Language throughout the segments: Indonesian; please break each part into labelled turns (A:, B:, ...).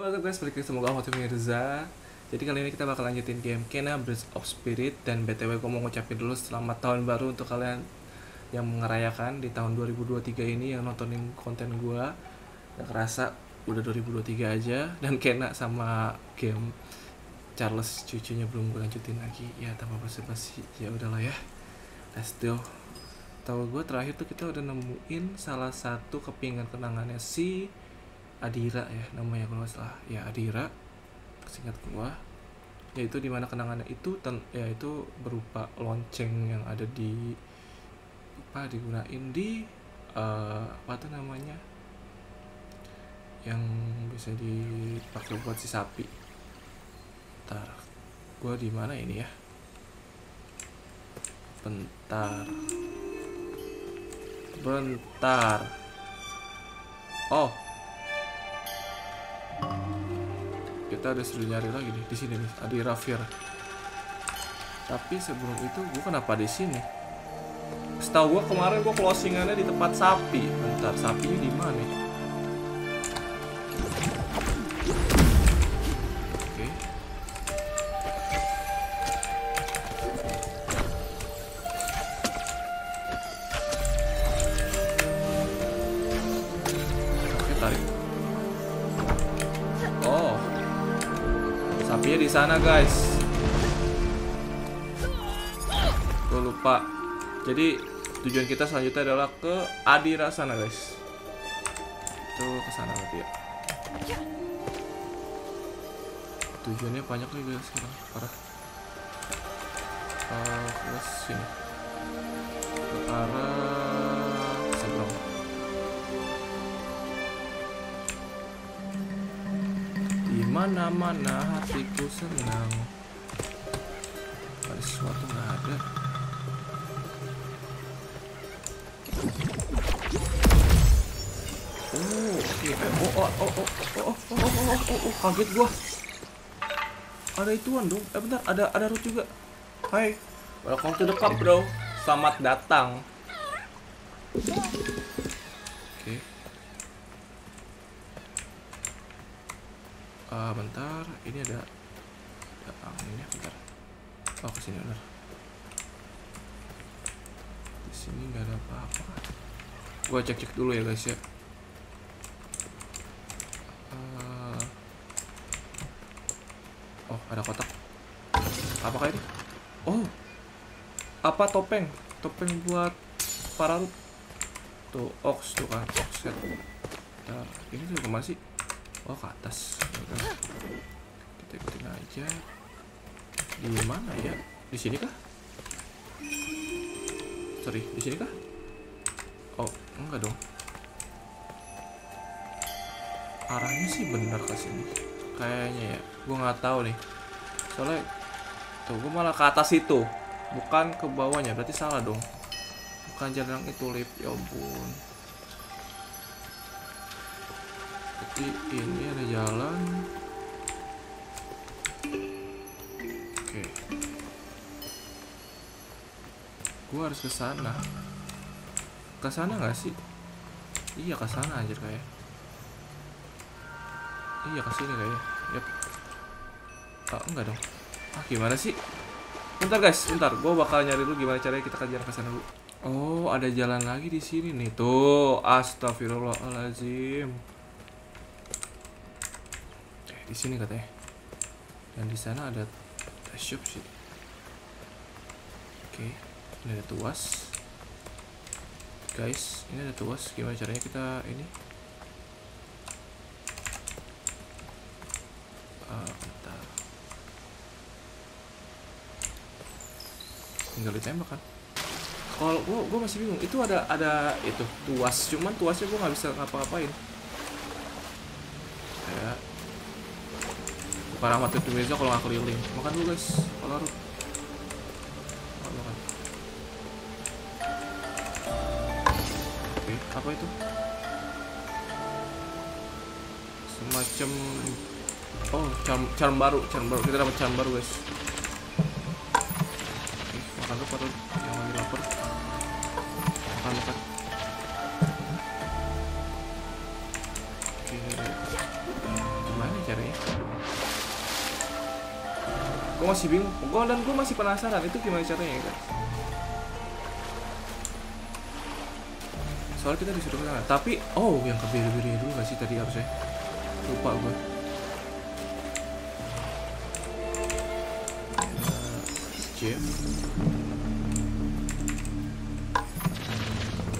A: Yo, what's up guys, balik lagi sama gue Ahmad Mirza Jadi kali ini kita bakal lanjutin game Kena Bridge of Spirit Dan BTW gue mau ngucapin dulu selamat tahun baru untuk kalian yang merayakan di tahun 2023 ini Yang nontonin konten gue Gak kerasa udah 2023 aja Dan Kena sama game Charles cucunya belum gue lanjutin lagi. Ya tanpa basa-basi, ya udahlah ya. Let's do Tahu gue terakhir tuh kita udah nemuin salah satu kepingan kenangannya si Adira ya namanya kalau nggak salah. Ya Adira singkat gua. Yaitu di mana kenangannya itu ten, ya itu berupa lonceng yang ada di apa digunain di uh, apa tuh namanya? Yang bisa dipakai buat si sapi. Bentar gua di mana ini ya? Bentar. Bentar. Oh kita ada suruh nyari lagi nih di sini nih ada Rafir tapi sebelum itu gua kenapa di sini? Setahu gua kemarin gua closingannya di tempat sapi. Bentar sapinya di mana? oke sana guys? Gue lupa. Jadi tujuan kita selanjutnya adalah ke Adira sana guys. Itu ke sana berarti ya. Tujuannya banyak nih guys sekarang. Parah. Uh, ke sini. Ke arah mana mana hatiku senang. Ada sesuatu nggak ada. Oh oke. Oh oh oh oh oh oh oh oh oh oh oh kaget gua. Ada ituan dong. Eh bentar ada ada root juga. Hai. Welcome to the club bro. Selamat datang Ah, bentar, ini ada ada angin ya, bentar. Oh, ke sini benar. Di sini nggak ada apa-apa. Gua cek-cek dulu ya guys ya. Ah. oh, ada kotak. Apakah ini? Oh, apa topeng? Topeng buat para. Tuh, ox tuh kan, ox set. Bentar, ini tuh ke mana sih? Oh ke atas. Kita ikutin aja. Di mana ya? Di sini kah? Sorry, di sini kah? Oh, enggak dong. Arahnya sih benar ke sini. Kayaknya ya. Gua nggak tahu nih. Soalnya tuh gua malah ke atas itu, bukan ke bawahnya. Berarti salah dong. Bukan jalan itu lip. Ya ampun. Tapi ini ada jalan. Oke. Gua harus ke sana. Ke sana nggak sih? Iya ke sana anjir kayak. Iya ke sini kayak. Yap. Ah, enggak dong. Ah, gimana sih? Bentar guys, bentar. Gua bakal nyari dulu gimana caranya kita kejar ke sana dulu. Oh, ada jalan lagi di sini nih. Tuh, astagfirullahalazim. Di sini katanya. Dan di sana ada shop sih. Oke, ini ada tuas. Guys, ini ada tuas. Gimana caranya kita ini? Ah. Tinggal ditembak kan? Kalau gua, gua masih bingung. Itu ada ada itu tuas. Cuman tuasnya gua nggak bisa ngapa-ngapain. Bukan amat itu Mirza kalau nggak keliling. Makan dulu guys. Kalau harus. Makan. Oke, apa itu? Semacam Oh, charm, charm baru, charm baru. Kita dapat charm baru, guys. Oke, makan dulu, makan dulu. Masih bingung. Gue dan gue masih penasaran itu gimana caranya ya guys soalnya kita disuruh ke sana. Tapi oh yang ke biru-biru dulu gak sih tadi harusnya? Lupa gue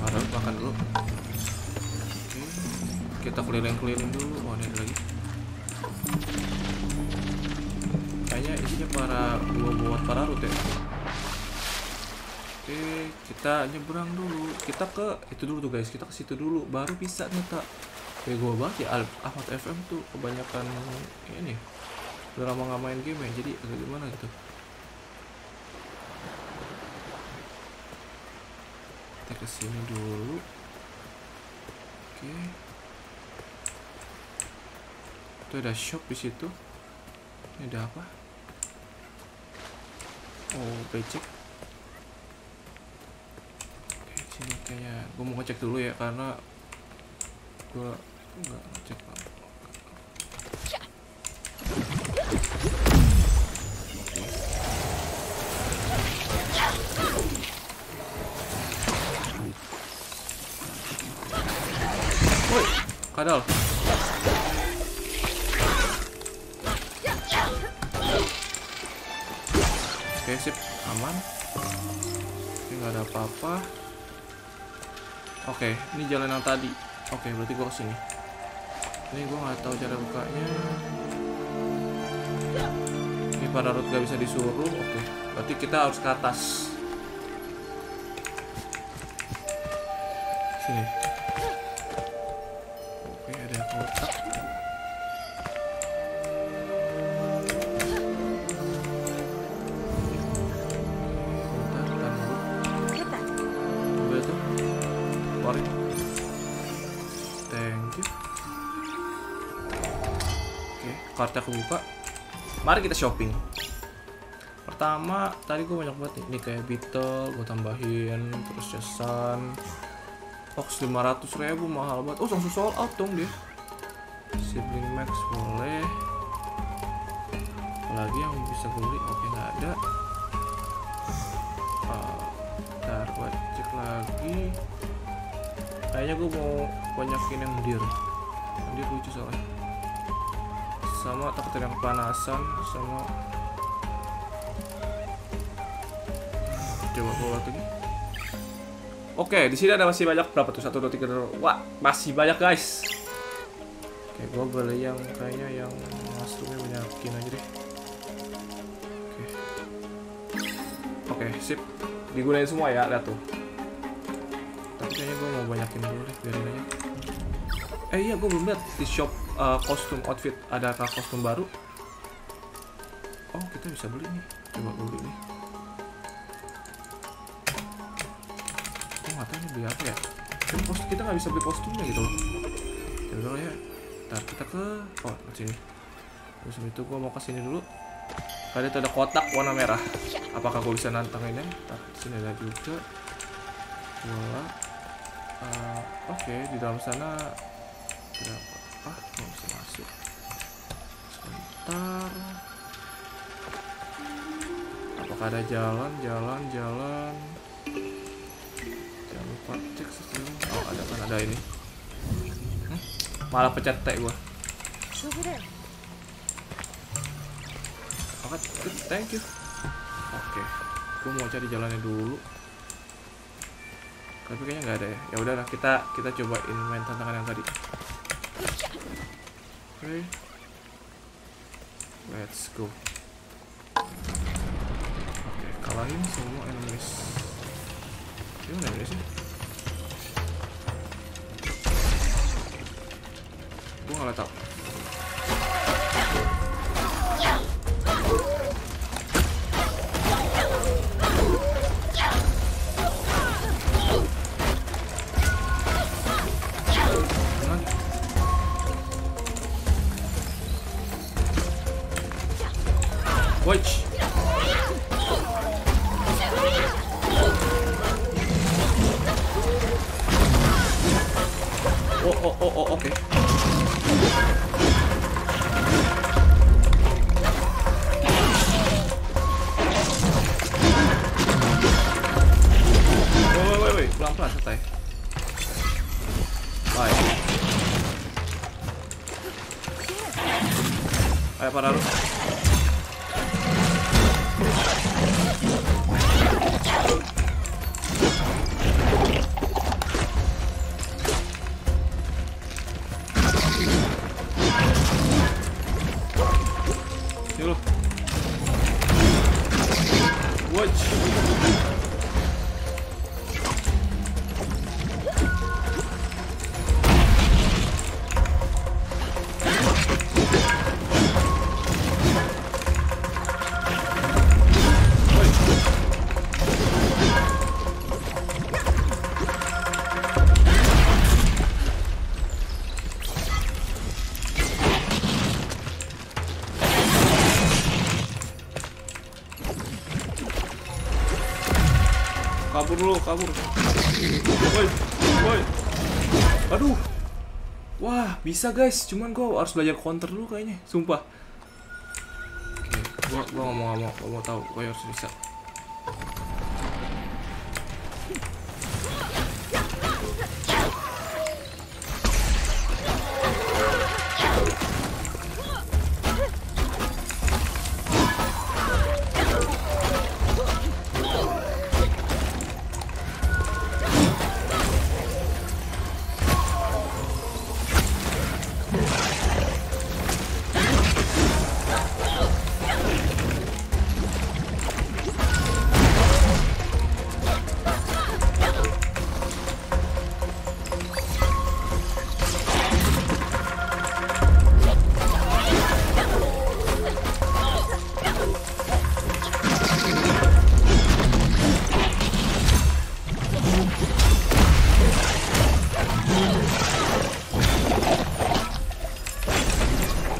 A: Marah makan dulu. Kita keliling-keliling dulu. Oh ini ada lagi Kayaknya para buah-buah para rute ya? Oke kita nyebrang dulu. Kita ke itu dulu tuh guys. Kita ke situ dulu. Baru bisa neta Kayak gue banget ya Ahmad FM tuh kebanyakan ini. Udah lama nggak main game ya Jadi agak gimana gitu. Kita ke sini dulu. Oke. Itu ada shop di situ. Ini ada apa oh becek oke sini kayaknya gue mau ngecek dulu ya karena gue nggak ngecek Woi, kadal. Oke, sip, aman. Oke, nggak ada apa-apa. Oke, ini jalan yang tadi. Oke, berarti gua ke sini. Ini gua nggak tahu cara bukanya. Ini pada root gak bisa disuruh. Oke, berarti kita harus ke atas. Sini. Kartu aku buka. Mari kita shopping. Pertama, tadi gue banyak banget nih. Ini kayak Beetle, gue tambahin. Terus jasan. Fox 500 ribu mahal banget. Oh, langsung sold out dong dia. Sibling Max boleh. Apalagi yang bisa gue beli? Oke, nggak ada. Ah, Ntar gue cek lagi. Kayaknya gue mau banyakin yang dir. Dir lucu soalnya. Sama takut ada yang panasan sama coba bawa lagi. Oke, di sini ada masih banyak berapa tuh? 1 2 3 4. Wah, masih banyak, guys. Oke, gue beli yang kayaknya yang mushroomnya banyakin aja deh. Oke. Oke, sip. Digunain semua ya, lihat tuh. Tapi kayaknya gue mau banyakin dulu deh, biarin aja. Eh iya, gue belum lihat di shop uh, kostum outfit ada kostum baru. Oh, kita bisa beli nih. Coba beli nih. Gue nggak tahu nih beli apa ya. Kan kostum kita nggak bisa beli kostumnya gitu loh. Ya lah ya. Ntar kita ke oh ke sini. Terus itu gue mau ke sini dulu. Tadi tuh ada kotak warna merah. Apakah gue bisa nantangin ya? Ntar sini ada juga. Bola. Eh, Oke, di dalam sana tidak Sebentar. Apakah ada jalan, jalan, jalan? Jangan lupa cek sebelum. Oh, ada kan ada ini. Hmm? Malah pencet T gua. Oke, good, thank you. Oke, gua mau cari jalannya dulu. Tapi kayaknya nggak ada ya. Ya udahlah, kita kita cobain main tantangan yang tadi. Oke. Let's go. Oke, kalahin semua enemies. Ini mana sih? Gua nggak tahu. Kabur. Woi woi aduh. Wah bisa guys. Cuman gua harus belajar counter dulu kayaknya. Sumpah. Oke gua ngomong ngomong gua mau tahu. Gua harus bisa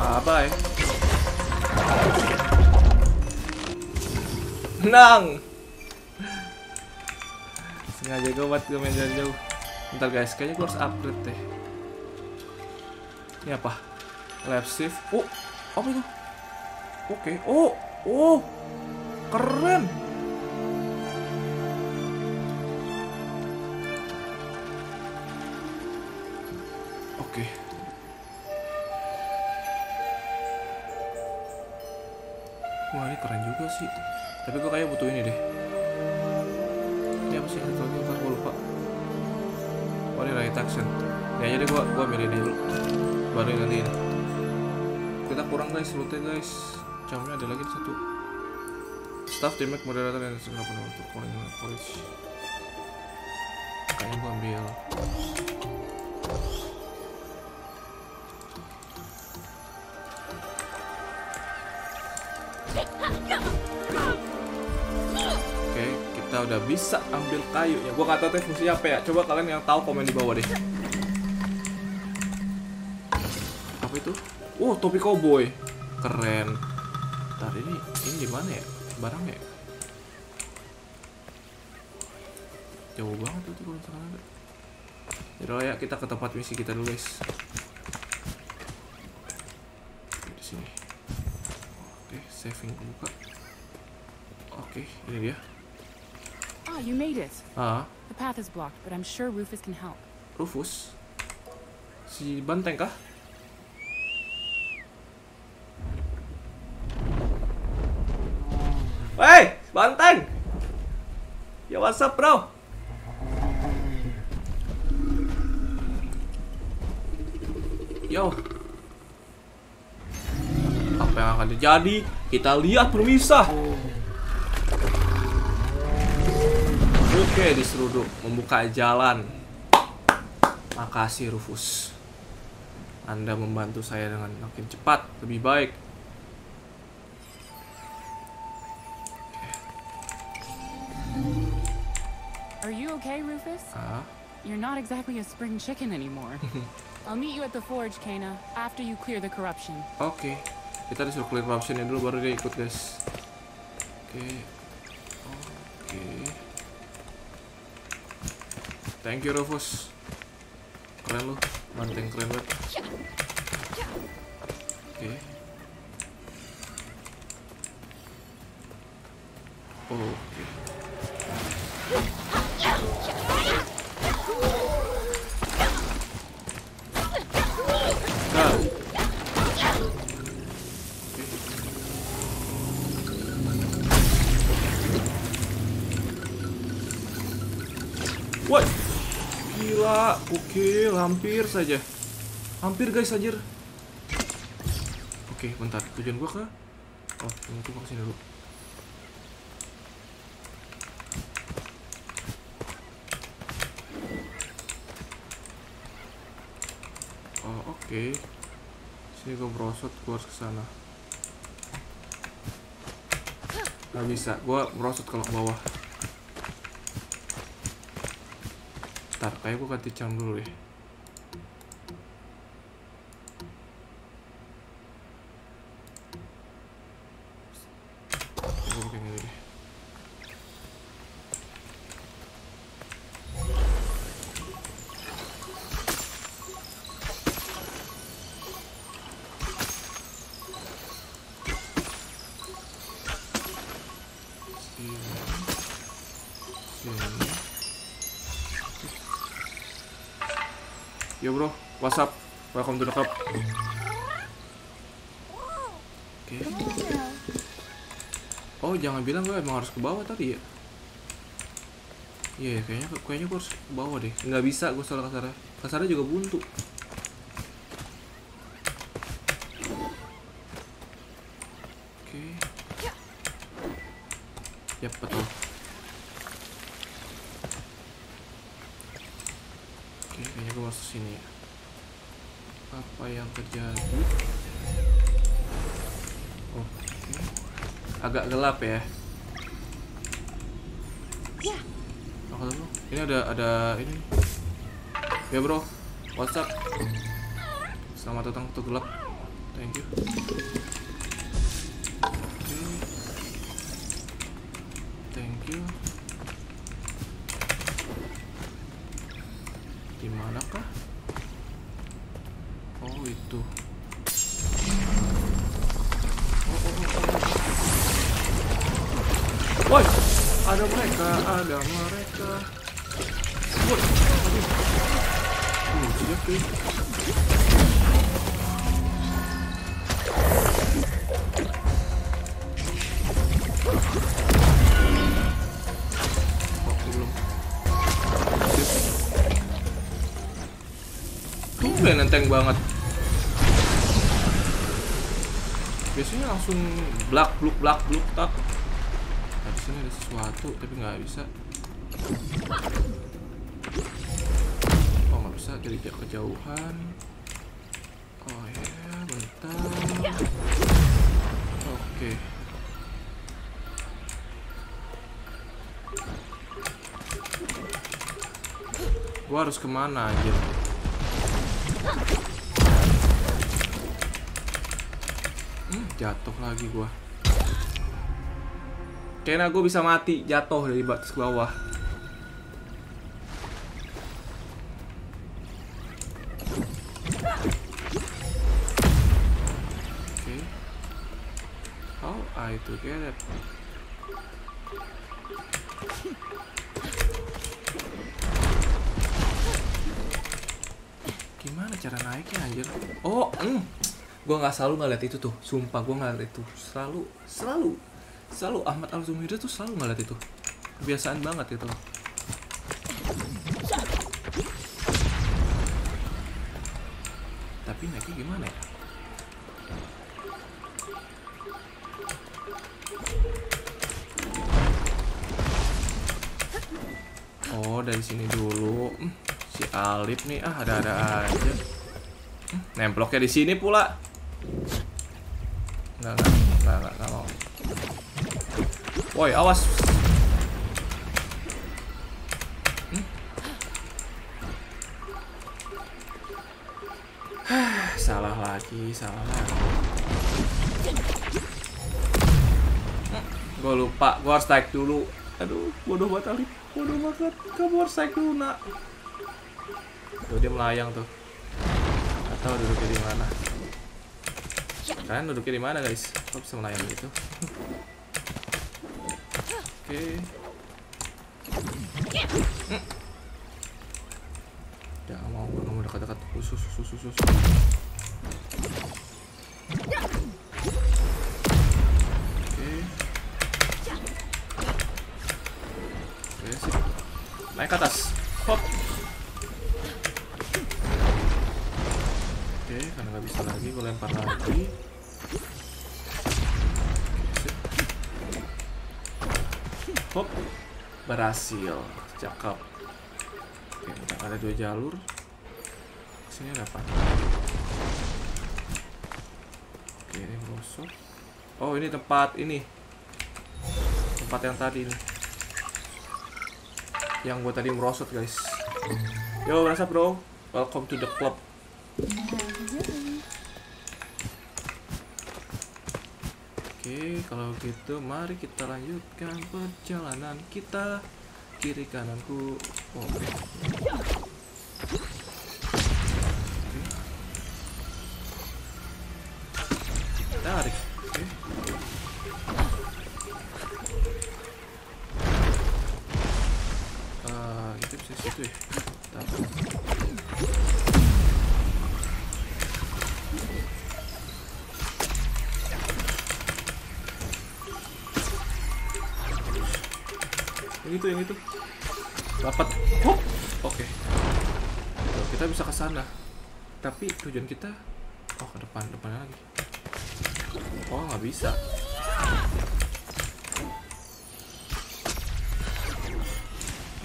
A: apa ya menang sengaja gue buat gue main dari jauh. Bentar guys. Kayaknya gue harus upgrade deh. Ini apa? Left shift. Oh apa itu? Oke. Oh oh. Keren keren juga sih. Tapi gue kayak butuh ini deh. Ini apa sih? Satu lagi gue lupa. Oh ini right action aja deh gue, gue milih ini dulu. Baru nanti ini Kita kurang guys lootnya guys. Jamnya ada lagi satu. Staff damage moderator yang segera penuh untuk college Kayaknya gue ambil Oke, kita udah bisa ambil kayunya. Gua kata teh fungsinya apa ya? Coba kalian yang tahu komen di bawah deh. Apa itu? Oh, topi cowboy. Keren. Ntar ini ini di mana ya? Barangnya. ya? Jauh banget itu kalau misalkan ada. Yaudah ya kita ke tempat misi kita dulu guys. Saving buka. Oke, ini dia.
B: Ah, you made it.
A: Ah,
B: The path is blocked, but I'm sure Rufus can help.
A: Rufus. Si Banteng kah? Hey, Banteng. Ya what's up, bro? Yo. Akan terjadi? Kita lihat permisah. Oke, diseruduk membuka jalan. Makasih Rufus. Anda membantu saya dengan makin cepat, lebih baik.
B: Are you okay, Rufus?
A: Ah,
B: You're not exactly a spring chicken anymore. I'll meet you at the forge, Kana, after you clear the corruption.
A: oke. Kita disuruh clear optionnya dulu baru dia ikut guys. Oke. Oke. Thank you Rufus. Keren lu. Banteng keren banget. Oke. Oke Nah, hampir saja, hampir guys aja. Oke, bentar, tujuan gua ke, oh, ini tuh sini dulu. Oh, oke. Sini gua brosot, gua harus ke sana. Gak bisa, gua merosot kalau ke bawah. Ntar, kayak gue ganti jam dulu ya. Club. Oke. Oh jangan bilang gue emang harus ke bawah tadi ya? Iya kayaknya kayaknya gue harus ke bawah deh. Nggak bisa gue salah kasarnya. Kasarnya juga buntu. Oke. Yap betul. Oke, kayaknya gue masuk sini ya. Apa yang terjadi? Oke. Agak gelap ya. Oh. Ini ada ada ini. Ya bro, what's up? Selamat datang ke gelap. Thank you. Thank you. Ada mereka. Woi, aduh. Uh, belum. Sip. Tumben nenteng banget. Biasanya langsung blak bluk blak bluk tak. Sini ada sesuatu tapi nggak bisa. Oh nggak bisa dari jauh kejauhan. Oh ya, bentar. Oke. Gua harus ke mana aja? Hmm, jatuh lagi gua. Kayaknya gue bisa mati jatuh dari batas bawah. Oke. How I to get it? Gimana cara naiknya anjir? Oh, mm. Gua nggak selalu ngeliat itu tuh. Sumpah gua nggak liat itu. Selalu, selalu, selalu Ahmad Al Zumida tuh selalu ngeliat itu. Kebiasaan banget itu. Tapi naiknya gimana ya? Oh, dari sini dulu. Hmm, si Alip nih, ah ada-ada aja. Hmm, nemploknya di sini pula. Enggak, Woi, awas. Hmm. Salah lagi, salah lagi. Gue lupa, gue harus naik dulu. Aduh, bodoh banget Ali. Bodoh banget. Kamu harus naik dulu, nak. Tuh, dia melayang tuh. Atau duduknya di mana? Kalian duduknya di mana, guys? Kok bisa melayang gitu? Oke. Hmm. Ya, mau nggak mau dekat-dekat. Usus, usus, usus, usus. Oke. Oke, sip. Naik ke atas. Berhasil. Cakep. Oke, udah ada dua jalur. Sini ada apa? Oke, ini merosot. Oh, ini tempat ini. Tempat yang tadi nih. Yang gue tadi merosot, guys. Yo, berasa bro? Welcome to the club. Oke, kalau gitu mari kita lanjutkan perjalanan kita kiri kananku. Oh. Tarik. Eh, ya. Bentar. Yang itu yang itu. Dapat. Oke. Tuh, kita bisa ke sana. Tapi tujuan kita oh ke depan depannya lagi. Oh nggak bisa.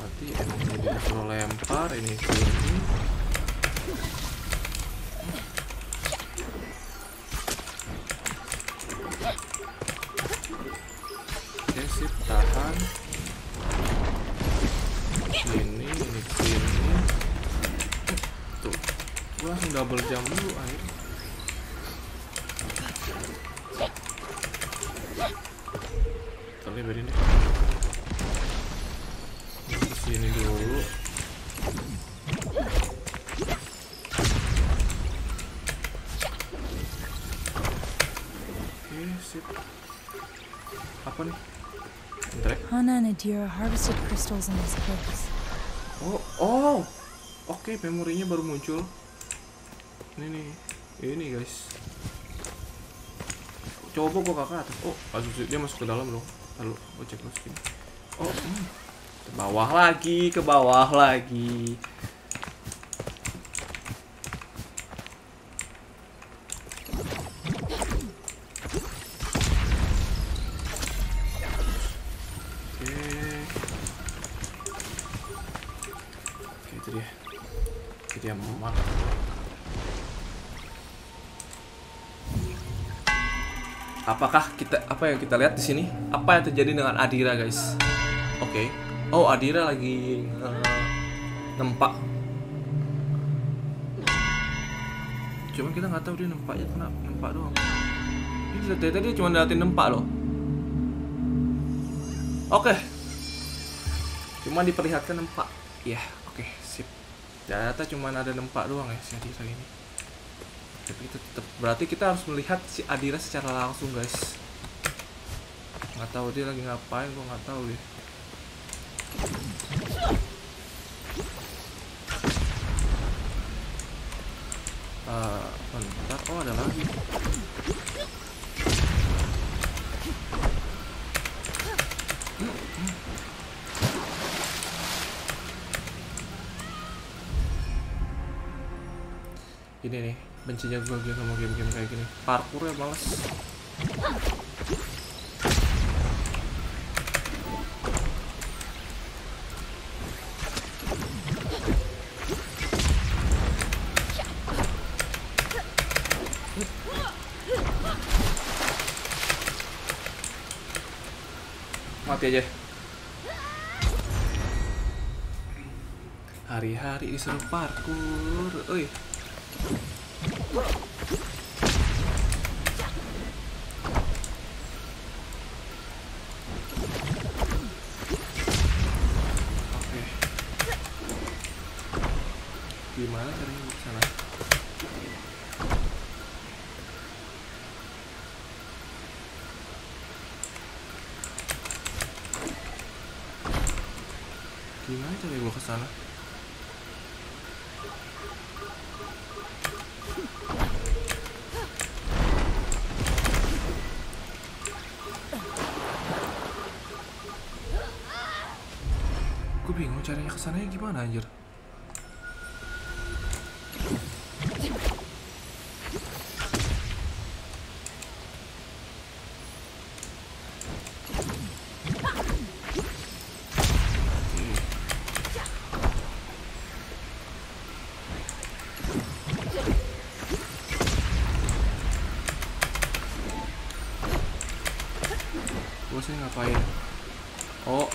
A: Berarti ini disuruh lempar ini ke sini oke sip apa nih Bentar ya.
C: Hana and Adira harvested crystals in this place.
A: Oh, oh, oke memorinya baru muncul. Ini nih, ini guys. Coba gua kakak atas. Oh, masuk dia masuk ke dalam dong. Lalu gua cek masuk sini. Oh, hmm. ke bawah lagi, ke bawah lagi. Apa yang kita lihat di sini? Apa yang terjadi dengan Adira, guys? Oke. Oh, Adira lagi nge- nempak. Cuman kita nggak tahu dia nempaknya kenapa nempak doang. Ini dari tadi dia cuma datin nempak loh. Oke. Cuma diperlihatkan nempak. Ya, oke, sip. Ternyata cuma ada nempak doang ya si Adira ini. Tapi kita tetap berarti kita harus melihat si Adira secara langsung, guys. Nggak tahu dia lagi ngapain, gua nggak tahu deh. Eh, bentar, oh ada lagi. Ini nih, bencinya gue sama game-game kayak gini. Parkour ya males. mati aja hari-hari disuruh parkur Uy. Oke. Gimana caranya ke sana? Gimana caranya gue ke sana? Gue bingung caranya ke sananya gimana anjir ngapain? Oh.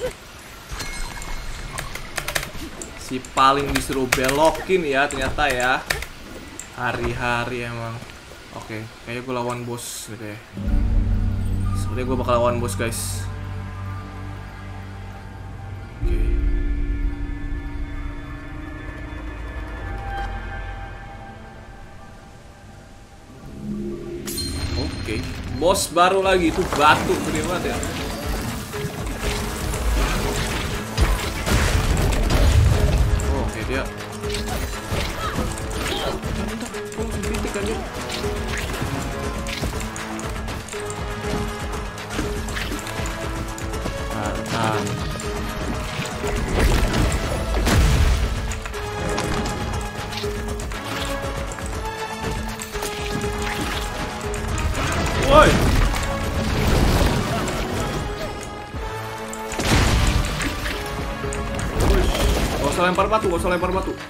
A: Si paling disuruh belokin ya ternyata ya. Hari-hari emang. Oke, kayaknya gue lawan bos gitu ya. Sepertinya gue bakal lawan bos guys. Oke. Oke, bos baru lagi. Itu batu gede banget ya. Usah lempar batu, gak usah lempar batu.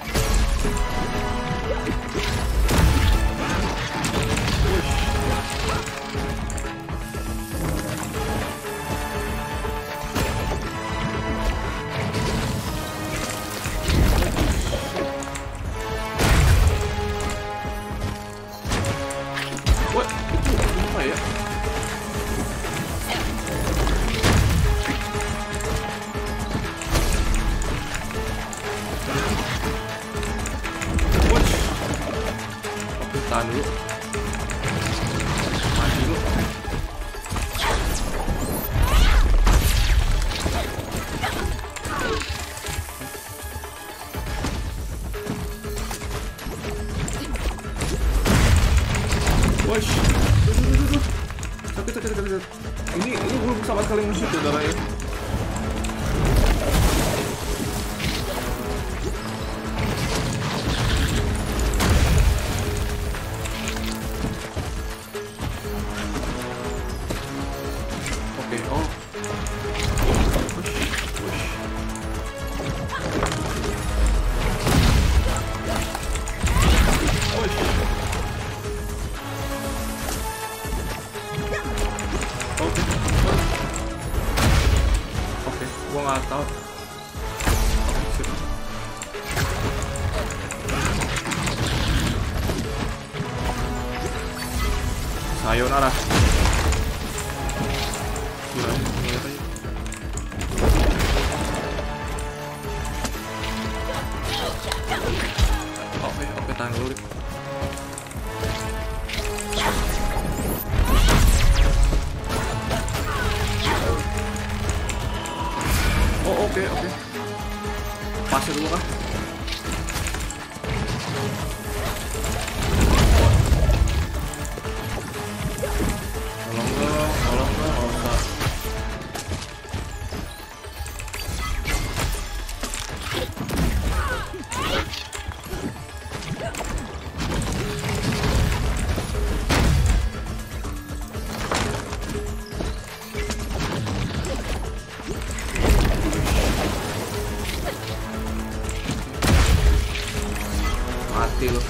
A: Oke. Oke, gua nggak tahu. Oke, sip. Sayonara. Gila, Mati lu. Oke.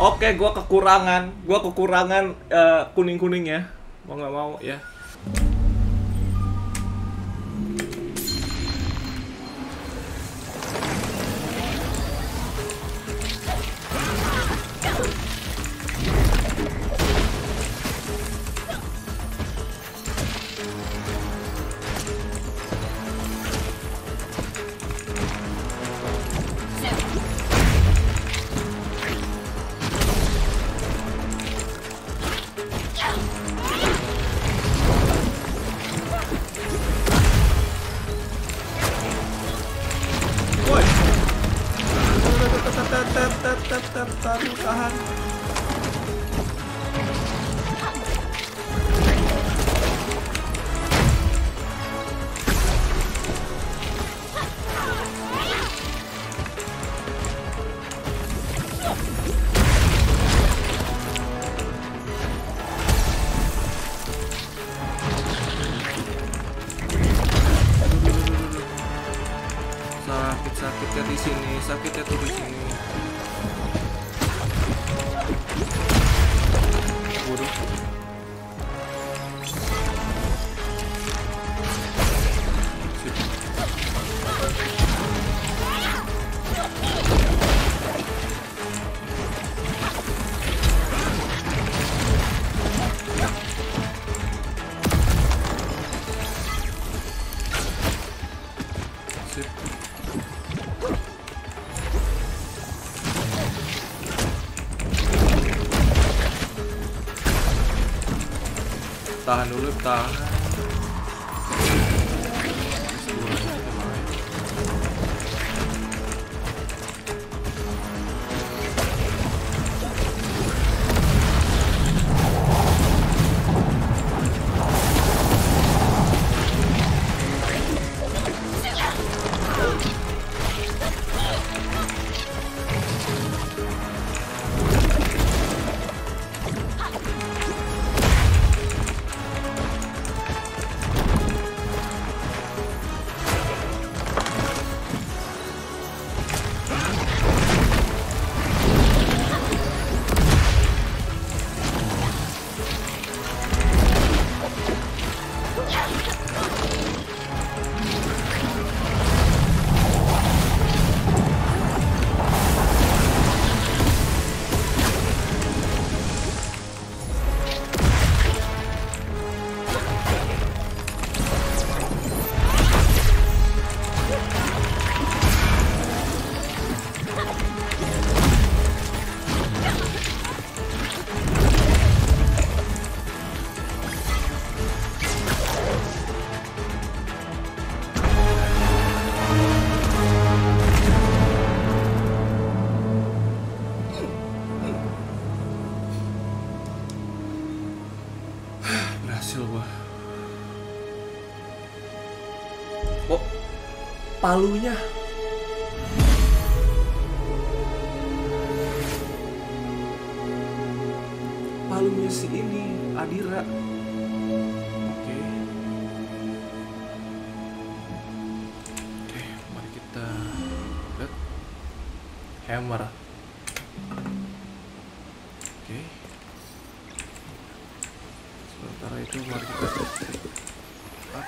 A: Oke, gua kekurangan, gua kekurangan eh, kuning-kuning ya. Mau nggak mau ya. tá, não tá. Palunya. Palunya si ini, Adira. Oke. Oke, mari kita lihat hammer. Oke. Sementara itu mari kita Ah.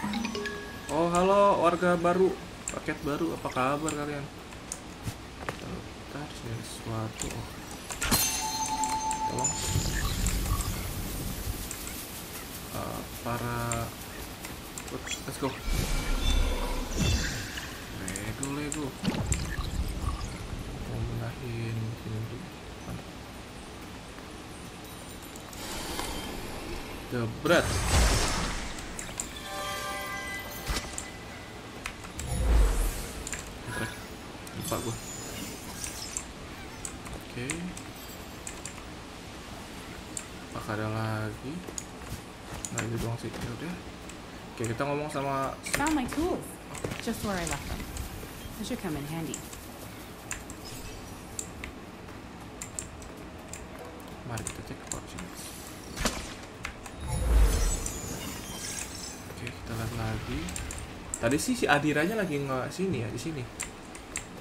A: Oh, halo warga baru, paket baru, apa kabar kalian? Bentar, sini ada sesuatu. Oh. Tolong. Eh, para Let's go. Lego, Lego. Mau menahin sini dulu. Mana? Jebret. Oke kita ngomong sama
B: Found my tools. Just where I left them. They should come in handy.
A: Mari kita cek options. Oke, kita lihat lagi. Tadi sih si Adiranya lagi nggak sini ya, di sini.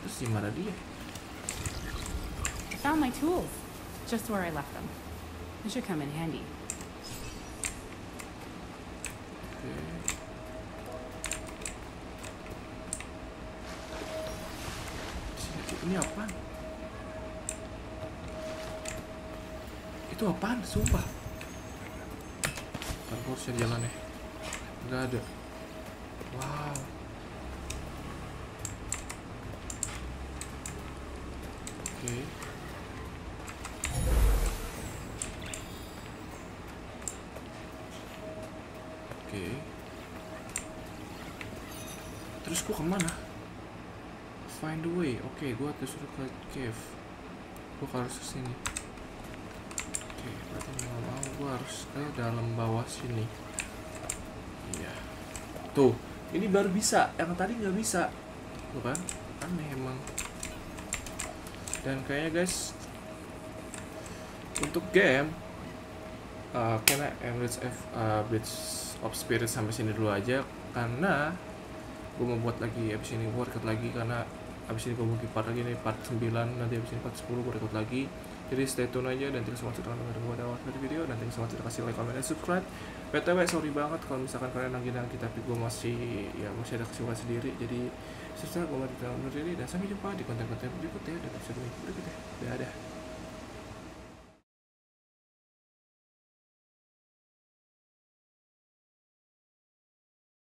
A: Terus di mana dia?
B: Found my tools. Just where I left them. They should come in handy.
A: Oke. Sini, Ini apaan? Itu apaan? Sumpah. Ntar gua harus cari jalan ya. nggak ada. Wow. Oke. Oke. Terus gua ke mana? Find the way. Oke gua disuruh ke cave. Gua harus ke sini oke berarti mau mau gua harus ke dalam bawah sini. Iya. Tuh ini baru bisa. Yang tadi nggak bisa. Tuh kan? Aneh emang. Dan kayaknya guys untuk game uh, kena Enrich F uh, Bridge of Spirit sampai sini dulu aja. Karena gue mau buat lagi abis ini gue record lagi. Karena abis ini gue mau part lagi nih part 9 nanti abis ini part 10 gue record lagi jadi stay tune aja dan thank you so much sudah nonton awal dari video dan thank you so sudah kasih like, comment, dan subscribe. Btw sorry banget kalau misalkan kalian lagi nanti tapi gue masih ya masih ada kesibukan sendiri. Jadi serta gue mau undur diri dan sampai jumpa di konten-konten berikutnya dan episode berikutnya. Dadah